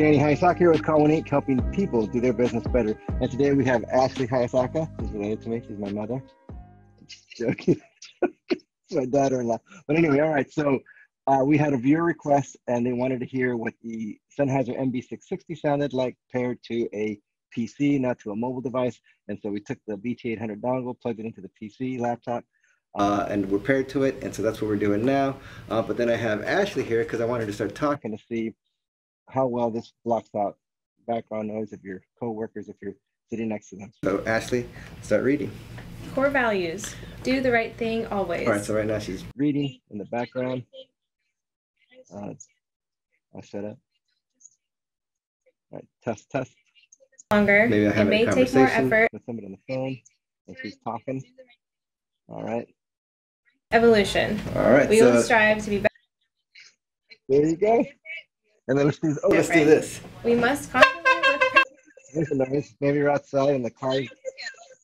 Danny Hayasaka here with Call One Inc., helping people do their business better. And today we have Ashley Hayasaka. She's related to me. She's my mother. Just joking. my daughter-in-law. But anyway, all right. So uh, we had a viewer request, and they wanted to hear what the Sennheiser MB660 sounded like paired to a PC, not to a mobile device. And so we took the BT800 dongle, plugged it into the PC laptop, uh, and we're paired to it. And so that's what we're doing now. Uh, but then I have Ashley here because I wanted to start talking to see how well this blocks out background noise of your coworkers if you're sitting next to them. So Ashley, start reading. Core values. Do the right thing always. All right, so right now she's reading in the background. Uh, I'll shut up. All right, test, test. Longer. Maybe I have it a may take more conversation effort. with somebody on the phone and she's talking. All right, Evolution. all right. We so will strive to be better. there you go. And then let's do, oh, let's do this. We must constantly Here's the noise. Maybe you're outside and the car, you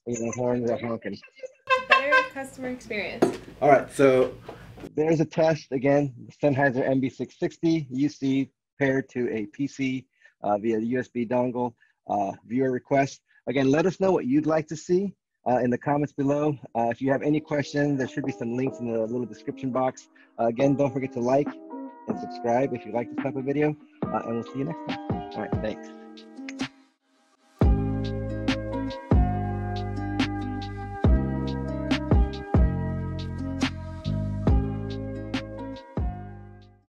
know, horns are honking. better customer experience. All right, so there's a test again. Sennheiser MB660 UC paired to a PC uh, via the USB dongle. Uh, viewer request. Again, let us know what you'd like to see uh, in the comments below. Uh, if you have any questions, there should be some links in the little description box. Uh, again, don't forget to like and subscribe if you like this type of video, uh, and we'll see you next time. All right, thanks.